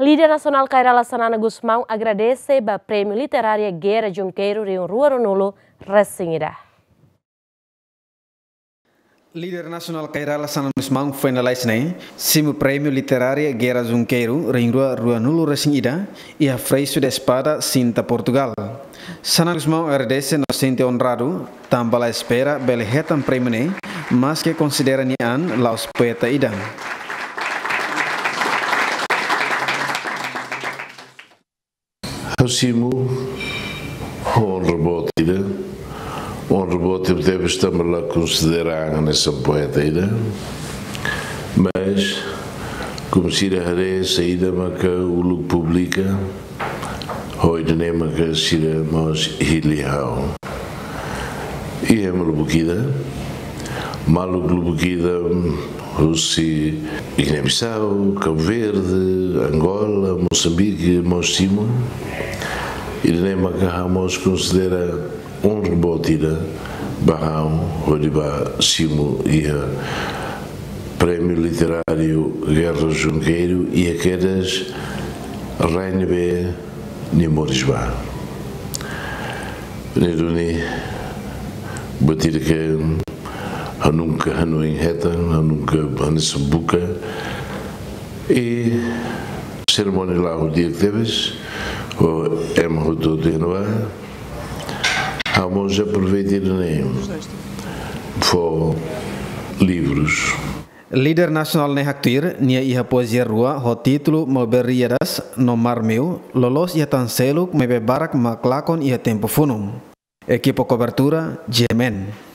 Líder Nacional Cairala Sanana Guzmão agradece a Prêmio Literário Guerra Junqueiro de Rua Ronulo recém Líder nacional Kairala Sanana Guzmão foi na Leisnei, cimo Prêmio Literário Guerra Junqueiro, Rua Ruanulo recém e a Freixo de Espada Cinta Portugal. Sanana Guzmão agradece no sente honrado, também a espera, belehetan prêmio mas que considera nian laos poeta idam. Hasimu honra botida, honra botida deve estar lá considerar nessa poeteira, mas como se irá saída maca o look publica, hoje nem maca se irá mas hiliau. E é uma buquida, malu buquida, Rússia, Guiné-Bissau, Cabo Verde, Angola, Moçambique, Moçimo. E nem Macahamos considera um rebotira Barrão, Rodiba, Simo e Prémio Literário Guerra Junqueiro e aquelas Raine B. Nimorisba. Neruni, batir que nunca hanu em reta, nunca nessa boca e cerimônia lá o dia que teves o é muito de noa vamos aproveitar nem for livros. Líder nasional ne haktir nia iha poesia rua ho título mo berrieras no marmeu lolos ia tanseluk mebe barak maklakon iha tempo funum. Equipo cobertura Gemen.